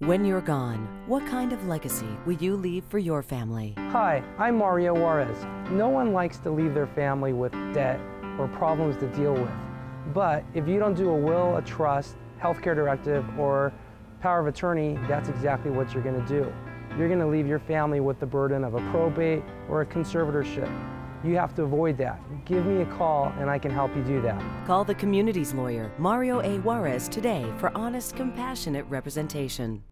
When you're gone, what kind of legacy will you leave for your family? Hi, I'm Mario Juarez. No one likes to leave their family with debt or problems to deal with. But if you don't do a will, a trust, healthcare directive, or power of attorney, that's exactly what you're going to do. You're going to leave your family with the burden of a probate or a conservatorship. You have to avoid that. Give me a call and I can help you do that. Call the community's lawyer, Mario A. Juarez, today for honest, compassionate representation.